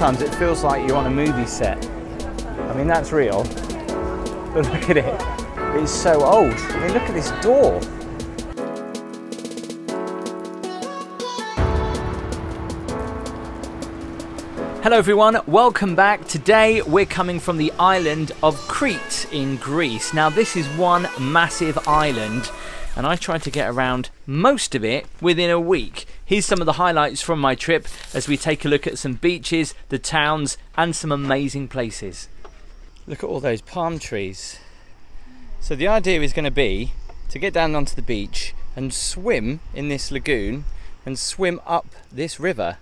sometimes it feels like you're on a movie set. I mean, that's real. But look at it. It's so old. I mean, look at this door. Hello everyone, welcome back. Today we're coming from the island of Crete in Greece. Now this is one massive island and I tried to get around most of it within a week. Here's some of the highlights from my trip as we take a look at some beaches, the towns and some amazing places. Look at all those palm trees. So the idea is going to be to get down onto the beach and swim in this lagoon and swim up this river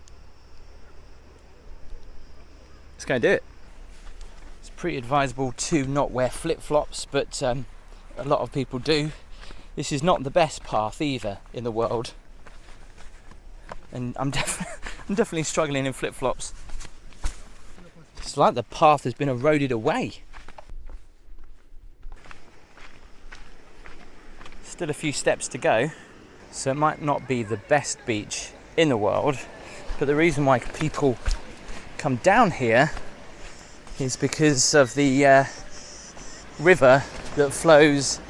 Let's go and do it. It's pretty advisable to not wear flip-flops, but um, a lot of people do. This is not the best path either in the world. And I'm, def I'm definitely struggling in flip-flops. It's like the path has been eroded away. Still a few steps to go. So it might not be the best beach in the world, but the reason why people come down here is because of the uh, river that flows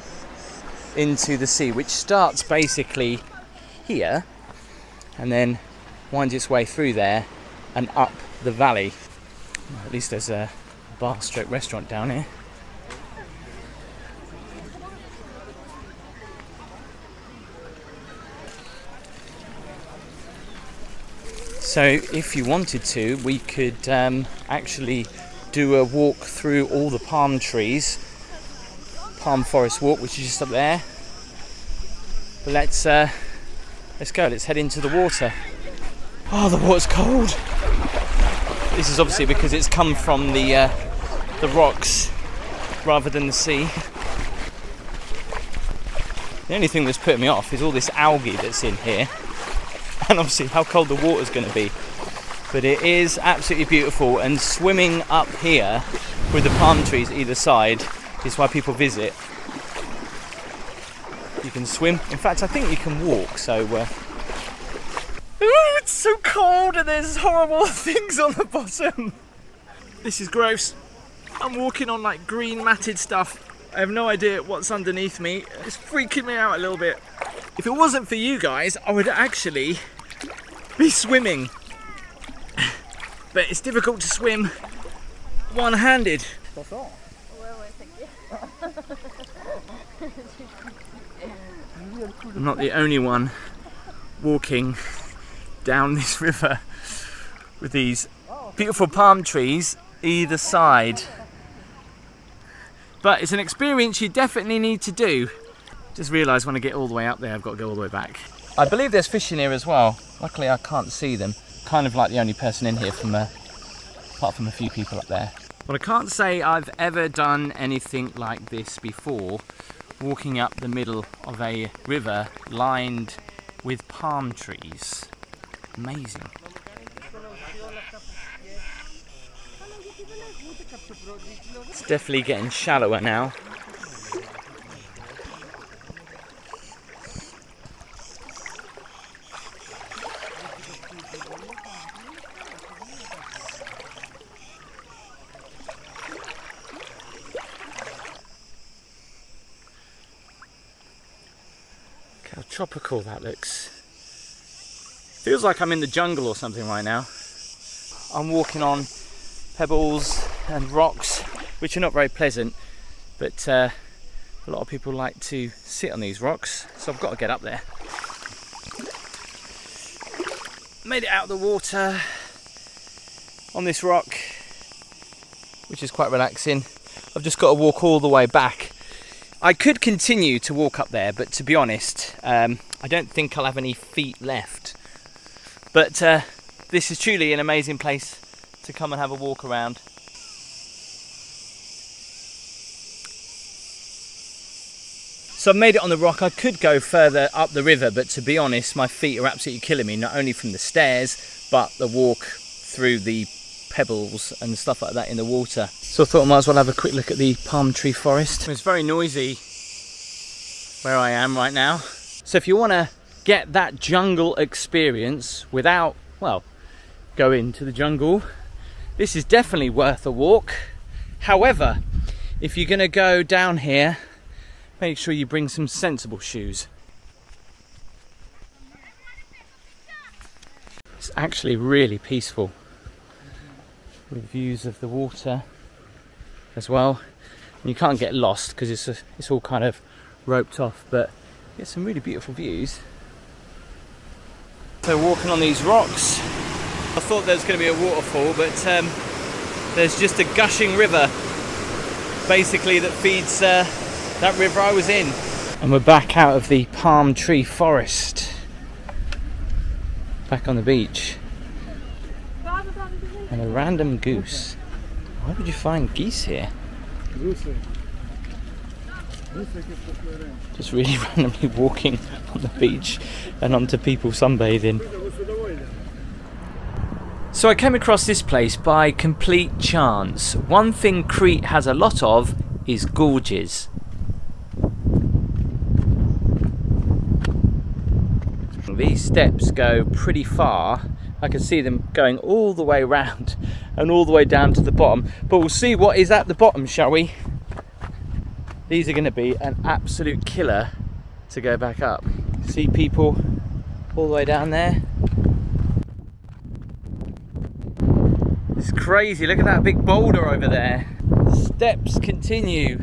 into the sea, which starts basically here and then winds its way through there and up the valley. At least there's a bar stroke restaurant down here. So if you wanted to, we could um, actually do a walk through all the palm trees, palm forest walk, which is just up there. But let's uh, let's go. Let's head into the water. Oh, the water's cold. This is obviously because it's come from the uh, the rocks rather than the sea. The only thing that's putting me off is all this algae that's in here and obviously how cold the water's going to be. But it is absolutely beautiful, and swimming up here with the palm trees either side is why people visit. You can swim. In fact, I think you can walk. So. Uh... Ooh, it's so cold, and there's horrible things on the bottom. This is gross. I'm walking on like green matted stuff. I have no idea what's underneath me. It's freaking me out a little bit. If it wasn't for you guys, I would actually be swimming. But it's difficult to swim one-handed. I'm not the only one walking down this river with these beautiful palm trees either side. But it's an experience you definitely need to do. Just realised when I get all the way up there I've got to go all the way back. I believe there's fish in here as well. Luckily I can't see them. Kind of like the only person in here from, uh, apart from a few people up there. But I can't say I've ever done anything like this before, walking up the middle of a river lined with palm trees. Amazing. It's definitely getting shallower now. how tropical that looks. Feels like I'm in the jungle or something right now. I'm walking on pebbles and rocks, which are not very pleasant, but uh, a lot of people like to sit on these rocks, so I've got to get up there. Made it out of the water on this rock, which is quite relaxing. I've just got to walk all the way back I could continue to walk up there, but to be honest, um, I don't think I'll have any feet left. But uh, this is truly an amazing place to come and have a walk around. So I've made it on the rock. I could go further up the river, but to be honest, my feet are absolutely killing me, not only from the stairs, but the walk through the pebbles and stuff like that in the water. So I thought I might as well have a quick look at the palm tree forest. It's very noisy where I am right now. So if you want to get that jungle experience without, well, go into the jungle, this is definitely worth a walk. However, if you're going to go down here, make sure you bring some sensible shoes. It's actually really peaceful views of the water as well. And you can't get lost because it's, a, it's all kind of roped off, but get some really beautiful views. So walking on these rocks, I thought there was going to be a waterfall, but um, there's just a gushing river basically that feeds uh, that river I was in. And we're back out of the palm tree forest. Back on the beach. And a random goose. Why would you find geese here? Just really randomly walking on the beach and onto people sunbathing. So I came across this place by complete chance. One thing Crete has a lot of is gorges. These steps go pretty far. I can see them going all the way around and all the way down to the bottom. But we'll see what is at the bottom, shall we? These are going to be an absolute killer to go back up. See people all the way down there? It's crazy, look at that big boulder over there. Steps continue.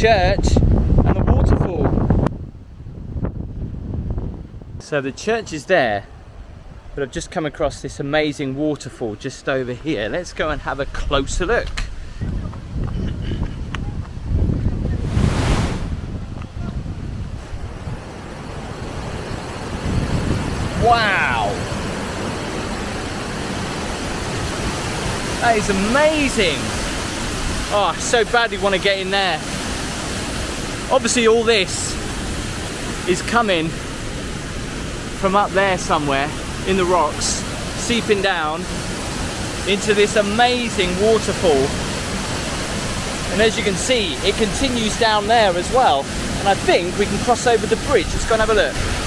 Church and the waterfall. So the church is there, but I've just come across this amazing waterfall just over here. Let's go and have a closer look. Wow! That is amazing! Oh, I so badly want to get in there. Obviously all this is coming from up there somewhere in the rocks, seeping down into this amazing waterfall. And as you can see, it continues down there as well. And I think we can cross over the bridge. Let's go and have a look.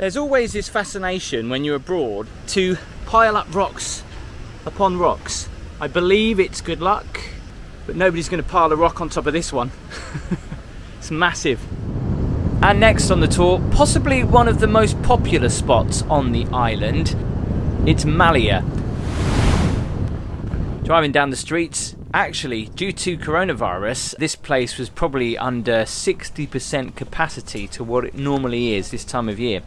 There's always this fascination when you're abroad to pile up rocks upon rocks. I believe it's good luck, but nobody's going to pile a rock on top of this one. it's massive. And next on the tour, possibly one of the most popular spots on the island, it's Malia. Driving down the streets, actually, due to coronavirus, this place was probably under 60% capacity to what it normally is this time of year.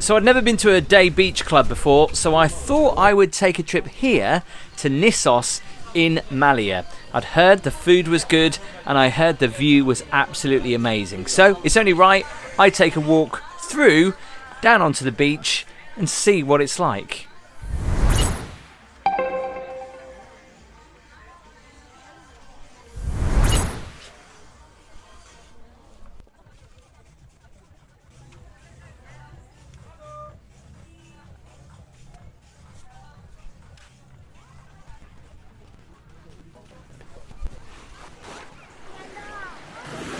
So I'd never been to a day beach club before, so I thought I would take a trip here to Nissos in Malia. I'd heard the food was good and I heard the view was absolutely amazing. So it's only right I take a walk through down onto the beach and see what it's like.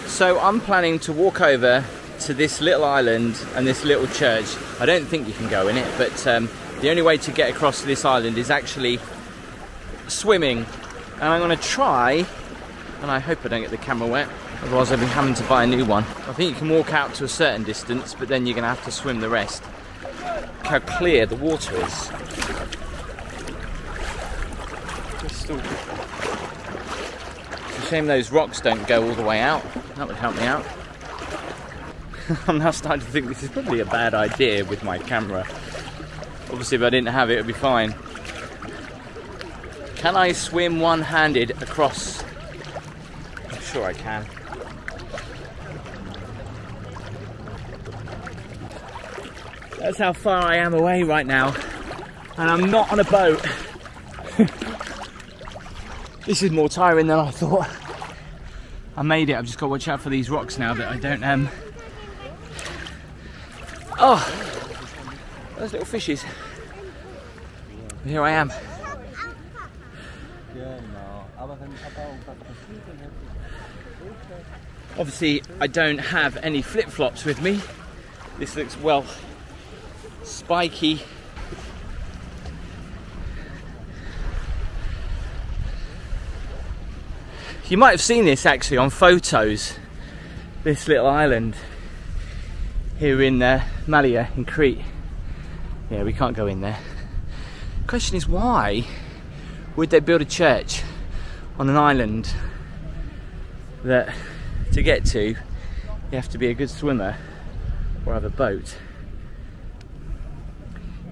So I'm planning to walk over to this little island and this little church. I don't think you can go in it, but um, the only way to get across to this island is actually swimming. And I'm going to try, and I hope I don't get the camera wet, otherwise I'll be having to buy a new one. I think you can walk out to a certain distance, but then you're going to have to swim the rest. Look how clear the water is. Crystal shame those rocks don't go all the way out. That would help me out. I'm now starting to think this is probably a bad idea with my camera. Obviously if I didn't have it, it would be fine. Can I swim one-handed across? I'm sure I can. That's how far I am away right now. And I'm not on a boat. this is more tiring than I thought. I made it. I've just got to watch out for these rocks now that I don't um Oh those little fishes. Here I am. Obviously, I don't have any flip-flops with me. This looks, well, spiky. You might have seen this actually on photos, this little island here in uh, Malia in Crete. Yeah, we can't go in there. Question is why would they build a church on an island that to get to you have to be a good swimmer or have a boat.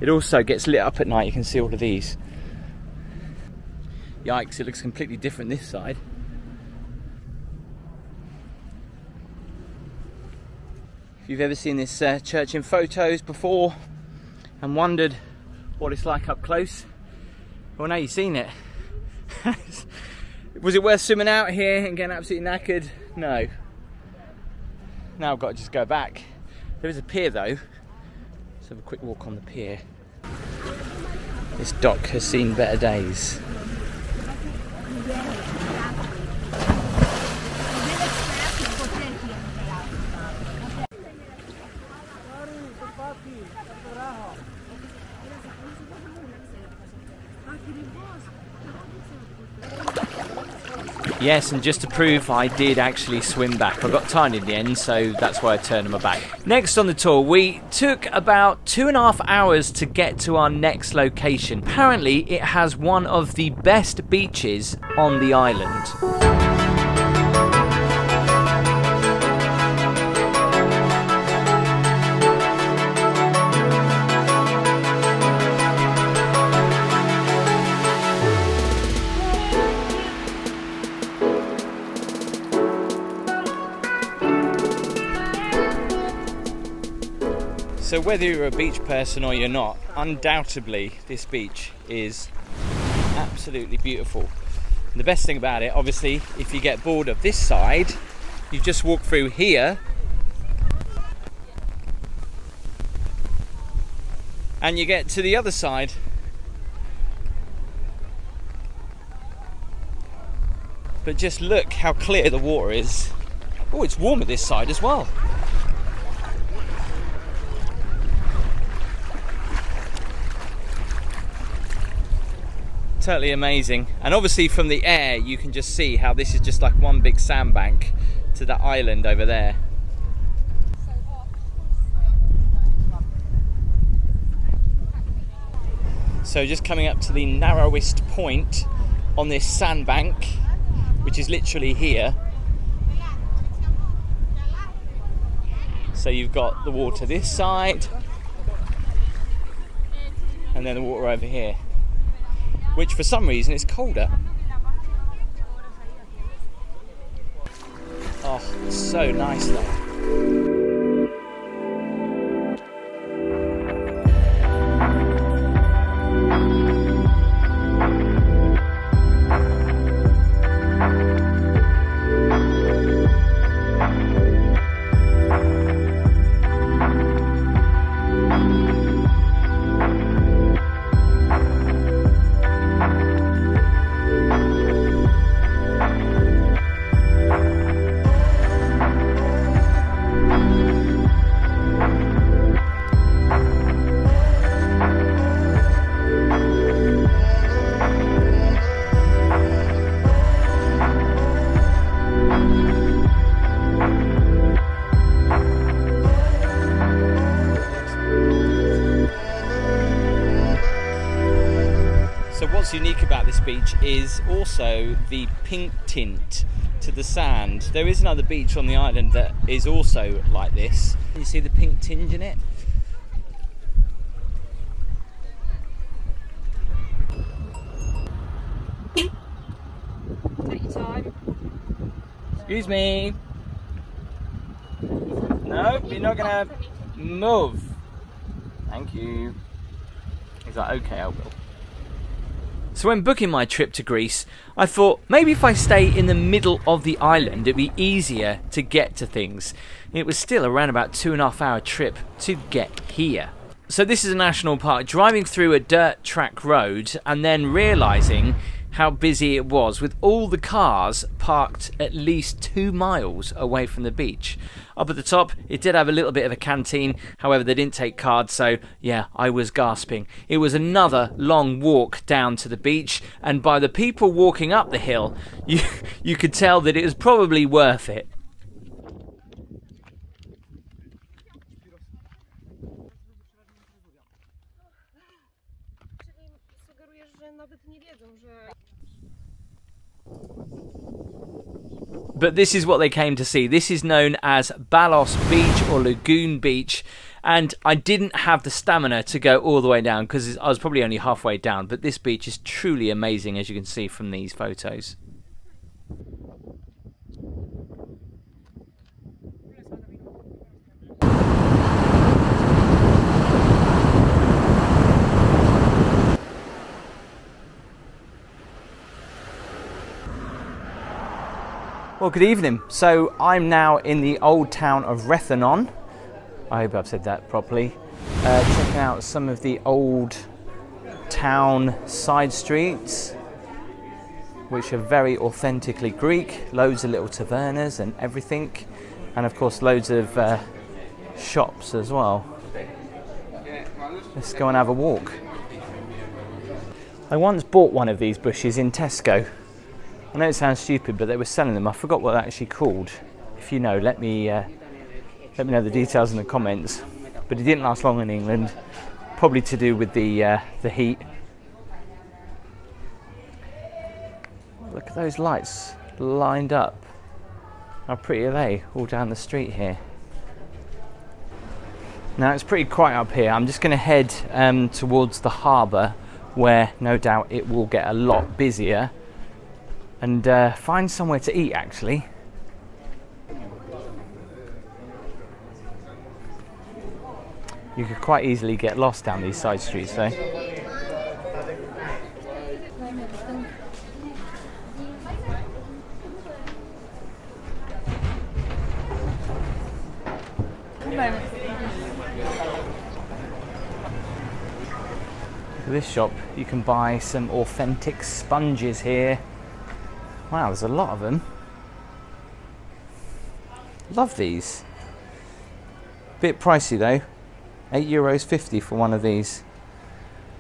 It also gets lit up at night, you can see all of these. Yikes, it looks completely different this side. If you've ever seen this uh, church in photos before and wondered what it's like up close, well now you've seen it. Was it worth swimming out here and getting absolutely knackered? No. Now I've got to just go back. There is a pier though. Let's have a quick walk on the pier. This dock has seen better days. Yes, and just to prove I did actually swim back. I got tired in the end, so that's why I turned my back. Next on the tour, we took about two and a half hours to get to our next location. Apparently, it has one of the best beaches on the island. Whether you're a beach person or you're not, undoubtedly this beach is absolutely beautiful. And the best thing about it, obviously, if you get bored of this side, you just walk through here and you get to the other side. But just look how clear the water is. Oh, it's warmer this side as well. Totally amazing. And obviously from the air, you can just see how this is just like one big sandbank to that island over there. So just coming up to the narrowest point on this sandbank, which is literally here. So you've got the water this side, and then the water over here which for some reason is colder. Oh, so nice though. Also the pink tint to the sand. There is another beach on the island that is also like this. You see the pink tinge in it? Take your time. Excuse me. No, you're not gonna move. Thank you. He's like, okay, I will. So when booking my trip to Greece, I thought maybe if I stay in the middle of the island, it'd be easier to get to things. It was still around about two and a half hour trip to get here. So this is a national park, driving through a dirt track road and then realising how busy it was with all the cars parked at least two miles away from the beach. Up at the top, it did have a little bit of a canteen, however, they didn't take cards, so yeah, I was gasping. It was another long walk down to the beach, and by the people walking up the hill, you, you could tell that it was probably worth it. But this is what they came to see. This is known as Balos Beach or Lagoon Beach. And I didn't have the stamina to go all the way down because I was probably only halfway down. But this beach is truly amazing, as you can see from these photos. Well, good evening. So I'm now in the old town of Rethanon. I hope I've said that properly. Uh, checking out some of the old town side streets, which are very authentically Greek. Loads of little tavernas and everything, and of course, loads of uh, shops as well. Let's go and have a walk. I once bought one of these bushes in Tesco. I know it sounds stupid, but they were selling them. I forgot what they're actually called. If you know, let me uh, let me know the details in the comments. But it didn't last long in England, probably to do with the uh, the heat. Look at those lights lined up. How pretty are they? All down the street here. Now it's pretty quiet up here. I'm just going to head um, towards the harbour, where no doubt it will get a lot busier and uh, find somewhere to eat actually. You could quite easily get lost down these side streets though. This shop, you can buy some authentic sponges here. Wow, there's a lot of them. Love these. Bit pricey though. Eight euros fifty for one of these.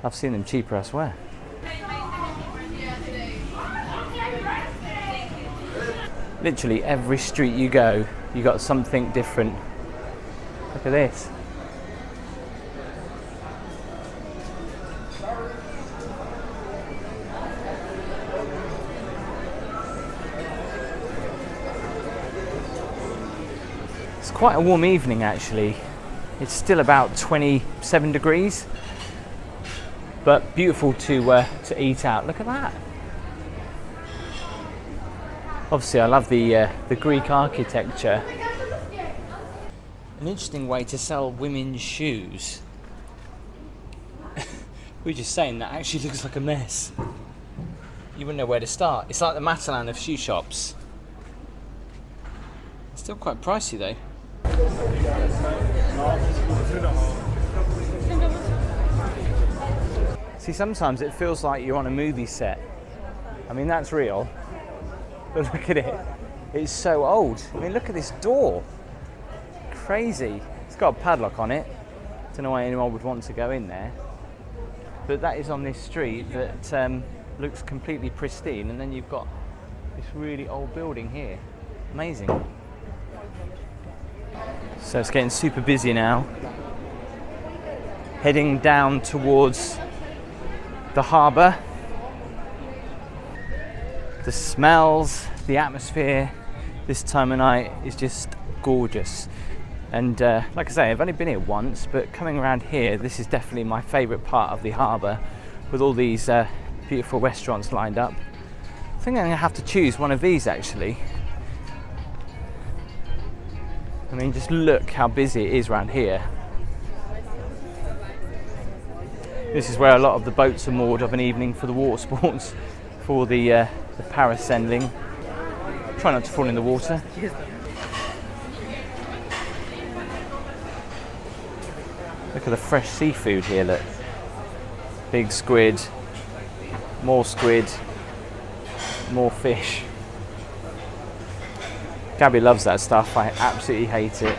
I've seen them cheaper elsewhere. Literally every street you go, you got something different. Look at this. Quite a warm evening actually. It's still about 27 degrees, but beautiful to uh, to eat out. Look at that. Obviously, I love the uh, the Greek architecture. An interesting way to sell women's shoes. we are just saying that actually looks like a mess. You wouldn't know where to start. It's like the Matalan of shoe shops. It's still quite pricey though. See, sometimes it feels like you're on a movie set. I mean, that's real. But look at it. It's so old. I mean, look at this door. Crazy. It's got a padlock on it. Don't know why anyone would want to go in there. But that is on this street that um, looks completely pristine. And then you've got this really old building here. Amazing. So it's getting super busy now. Heading down towards the harbour. The smells, the atmosphere this time of night is just gorgeous. And uh, like I say, I've only been here once, but coming around here, this is definitely my favourite part of the harbour with all these uh, beautiful restaurants lined up. I think I'm to have to choose one of these actually. I mean, just look how busy it is around here. This is where a lot of the boats are moored of an evening for the water sports, for the, uh, the parasailing. Try not to fall in the water. Look at the fresh seafood here, look. Big squid, more squid, more fish. Gabby loves that stuff, I absolutely hate it.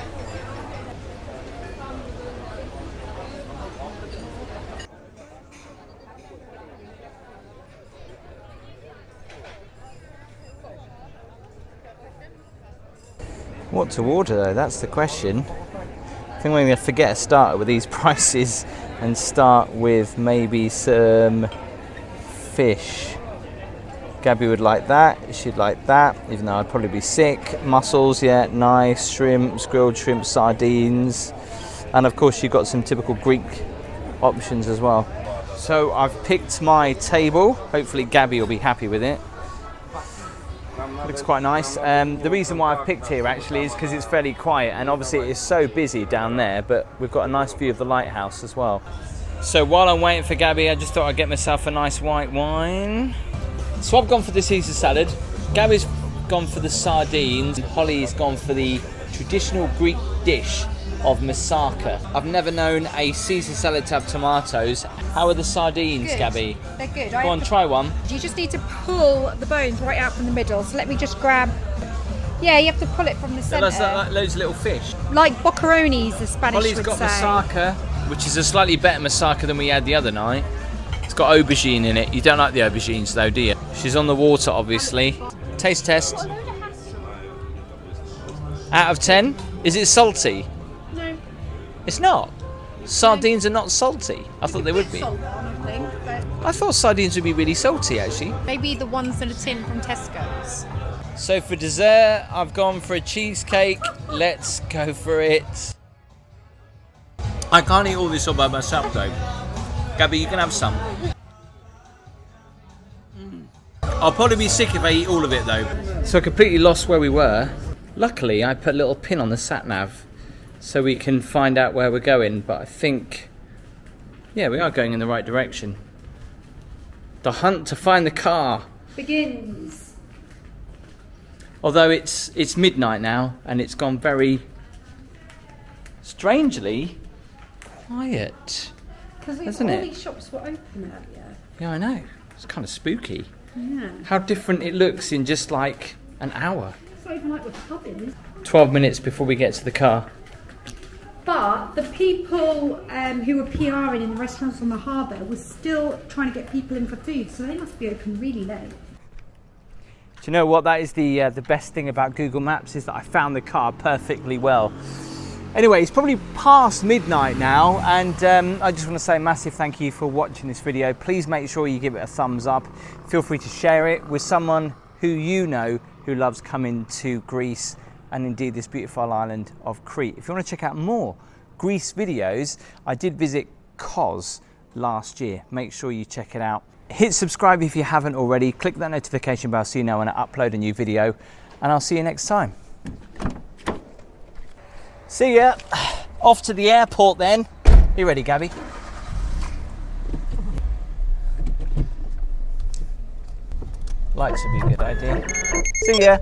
What to order though, that's the question. I think we're going to forget a starter with these prices and start with maybe some fish. Gabby would like that, she'd like that, even though I'd probably be sick. Mussels, yeah, nice. Shrimps, grilled shrimp, sardines. And of course, you've got some typical Greek options as well. So I've picked my table. Hopefully, Gabby will be happy with it. Looks quite nice. Um, the reason why I've picked here actually is because it's fairly quiet and obviously it is so busy down there, but we've got a nice view of the lighthouse as well. So while I'm waiting for Gabby, I just thought I'd get myself a nice white wine. So I've gone for the Caesar salad. Gabby's gone for the sardines. Holly's gone for the traditional Greek dish of moussaka. I've never known a Caesar salad to have tomatoes. How are the sardines, Good. Gabby? They're good. Go on, try one. You just need to pull the bones right out from the middle. So let me just grab. Yeah, you have to pull it from the centre. That's like loads of little fish. Like boquerones, the Spanish Holly's would got say. moussaka, which is a slightly better moussaka than we had the other night. It's got aubergine in it. You don't like the aubergines though, do you? She's on the water, obviously. Taste test. Out of 10? Is it salty? No. It's not. Sardines are not salty. I thought they would be. Salt on, I think, but I thought sardines would be really salty actually. maybe the ones in a tin from Tesco's. So for dessert, I've gone for a cheesecake. Let's go for it. I can't eat all this all by myself though. Gabby, you can have some. Mm. I'll probably be sick if I eat all of it though. So I completely lost where we were. Luckily, I put a little pin on the sat nav so we can find out where we're going. But I think, yeah, we are going in the right direction. The hunt to find the car. Begins. Although it's it's midnight now and it's gone very strangely quiet. Because Isn't all it? these shops were open earlier. Yeah, I know. It's kind of spooky. Yeah. How different it looks in just like an hour. It's not even like we're pubbing. 12 minutes before we get to the car. But the people um, who were PRing in the restaurants on the harbour were still trying to get people in for food, so they must be open really late. Do you know what? That is the uh, the best thing about Google Maps is that I found the car perfectly well. Anyway, it's probably past midnight now, and um, I just want to say a massive thank you for watching this video. Please make sure you give it a thumbs up. Feel free to share it with someone who you know who loves coming to Greece and indeed this beautiful island of Crete. If you want to check out more Greece videos, I did visit Kos last year. Make sure you check it out. Hit subscribe if you haven't already. Click that notification bell so you know when I upload a new video, and I'll see you next time. See ya. Off to the airport then. You ready, Gabby? Lights would be a good idea. See ya.